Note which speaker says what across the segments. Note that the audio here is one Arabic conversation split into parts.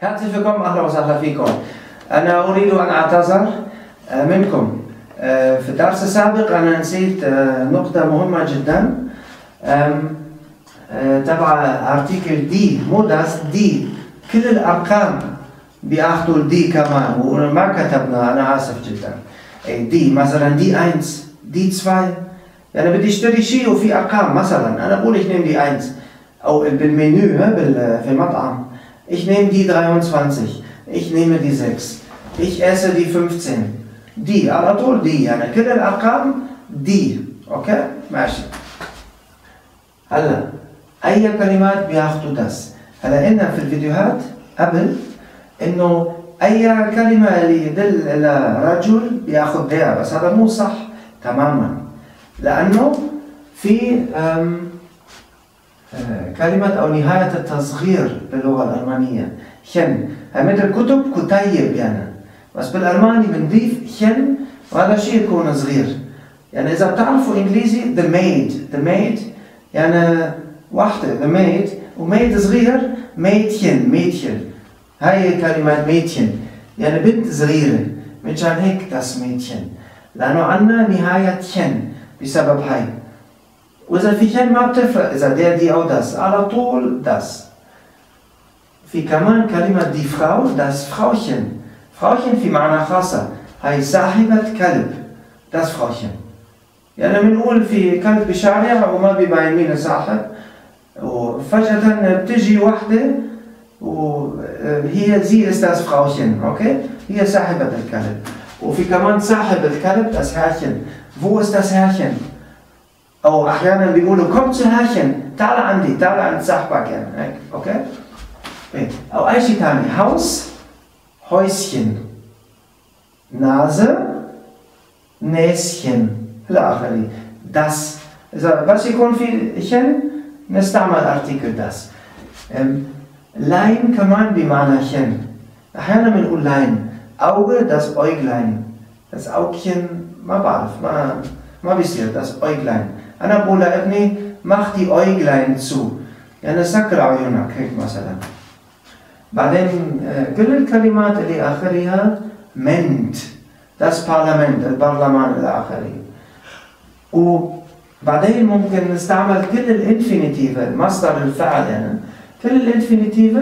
Speaker 1: Willkommen, أهلا وسهلا فيكم. أنا أريد أن أعتذر آه، منكم. آه، في الدرس السابق أنا نسيت آه، نقطة مهمة جدا تبع Artikel die مو das die كل الأرقام بيأخذوا ال die كمان وما كتبنا أنا آسف جدا. إيه، die مثلا die 1 die 2 يعني بدي أشتري شيء وفي أرقام مثلا أنا بقول ich nehme die 1 أو بالمنيو في المطعم ich nehme die 23 ich nehme die 6 ich esse die 15 die على طول die يعني كل الارقام die أوكي ماشي هلا اي كلمات بياخذوا das هلا قلنا في الفيديوهات قبل انه اي كلمه اللي يدل على رجل بياخذ der بس هذا مو صح تماما لأنه في كلمة أو نهاية التصغير باللغة الألمانية خن مثل كتب كتيب يعني. بس بالألماني بنضيف خن وهذا شيء يكون صغير. يعني إذا بتعرفوا إنجليزي the maid the maid يعني واحدة the maid وميد صغير ميدchen ميدchen هاي كلمة ميدchen يعني بنت صغيرة مشان هيك das ميدchen لأنه عندنا نهاية خن بسبب هاي. وإذا في كلمة ما بتفرق إذا دي دي أو داس على طول داس. في كمان كلمة دي فراو داس فراوchen فراوchen في معنى خاصة. هاي صاحبة كلب داس فراوchen يعني بنقول في كلب بشارع وما بيبين مين صاحب. وفجأة بتجي وحدة وهي زي das Frauchen أوكي؟ هي صاحبة الكلب. وفي كمان صاحب الكلب das Herrchen wo ist das Herrchen او احيانا بيقولوا komm zu Herrchen تعال عندي تعال عند صاحبك يعني هيك اوكي إيه. او اي شيء ثاني Haus Häuschen Nase Näschen الى اخره das اذا بس يكون في شن نستعمل ارتيكل das أم، لاين كمان بمعنى شن احيانا بنقول لاين Auge das Äuglein das Augchen ما بعرف ما ما بيصير das Äuglein أنا بقول لابني mach die Äuglein zu يعني سكر عيونك هيك مثلا بعدين آه، كل الكلمات اللي آخرها منت das Parlament البرلمان إلى آخره وبعدين ممكن نستعمل كل الانفينيتيف مصدر الفعل يعني كل الانفينيتيف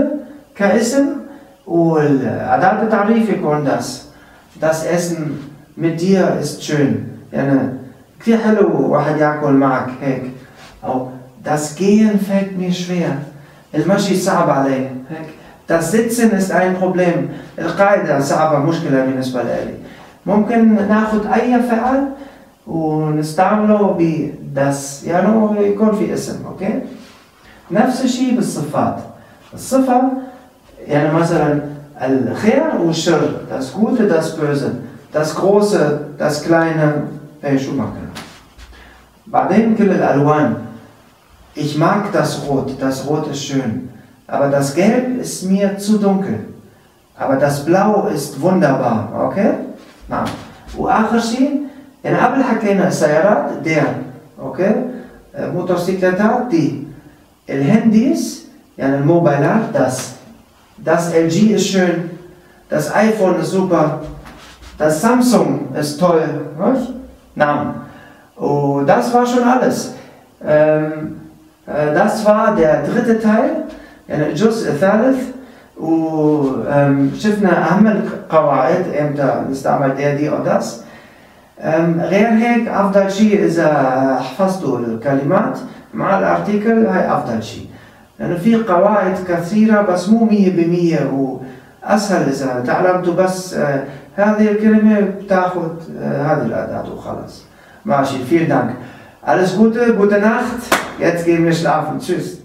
Speaker 1: كاسم والأداة التعريف يكون das das Essen mit dir ist schön يعني كثير حلو واحد ياكل معك هيك او das Gehen fällt mir schwer المشي صعب علي هيك das Sitzen ist ein Problem القاعدة صعبة مشكلة بالنسبة لي ممكن ناخذ أي فعل ونستعمله ب das يعني يكون في اسم أوكي نفس الشيء بالصفات الصفة يعني مثلا الخير والشر das Gute das Böse das Große das Kleine hey, Schumacher بعدين كل الألوان ich mag das Rot das Rot ist schön aber das Gelb ist mir zu dunkel aber das Blau ist wunderbar okay نعم وآخر شيء يعني قبل حكينا السيارات der اوكي موتوسيكلتات دي الهنديس يعني الموبايلات das das LG ist schön das iPhone ist super das Samsung ist toll nicht? Namen und das war schon alles. Ähm, äh, das war der dritte Teil يعني الجزء الثالث وشفنا أهم القواعد إمتى نستعمل دي أو داس غير هيك أفضل شيء إذا حفظتوا الكلمات مع الارتيكل هاي أفضل شيء لأنه في قواعد كثيرة بس مو مية بمية وأسهل إذا تعلمتوا بس هذه الكلمة بتاخذ آه، هذه الأداة وخلاص ماشي vielen Dank alles Gute gute Nacht jetzt gehen wir schlafen tschüss